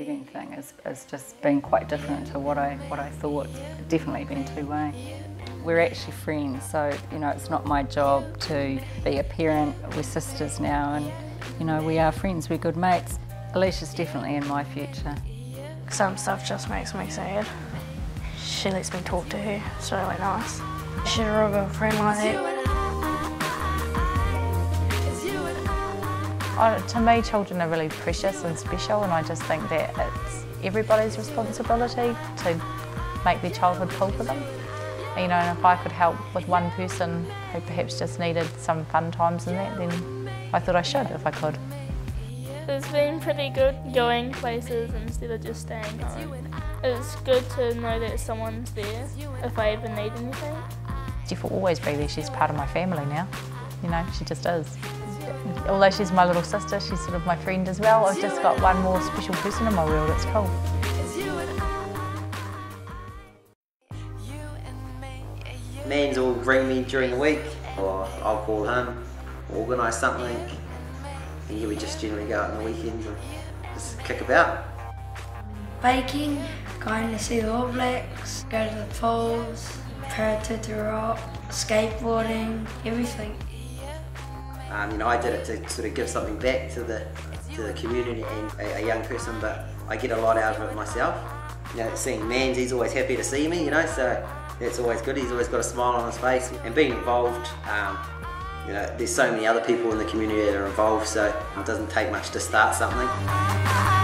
achieving thing has, has just been quite different to what I what I thought. Definitely been two way. We're actually friends, so you know it's not my job to be a parent. We're sisters now, and you know we are friends. We're good mates. Alicia's definitely in my future. Some stuff just makes me sad. She lets me talk to her. It's really nice. She's a real good friend like that. Uh, to me, children are really precious and special, and I just think that it's everybody's responsibility to make their childhood cool for them. You know, and if I could help with one person who perhaps just needed some fun times in that, then I thought I should if I could. It's been pretty good going places instead of just staying home. It's good to know that someone's there if I ever need anything. Jeff will always be there. She's part of my family now. You know, she just is. Although she's my little sister, she's sort of my friend as well. I've just got one more special person in my world. It's cool. Mans will ring me during the week, or I'll call him, organise something, and yeah, we just generally go out on the weekends and just kick about. Baking, going to see the All Blacks, go to the falls, pools, Paritutu Rock, skateboarding, everything. Um, you know, I did it to sort of give something back to the to the community and a, a young person, but I get a lot out of it myself. You know, seeing Mans, he's always happy to see me, you know, so it's always good. He's always got a smile on his face. And being involved, um, you know, there's so many other people in the community that are involved, so it doesn't take much to start something.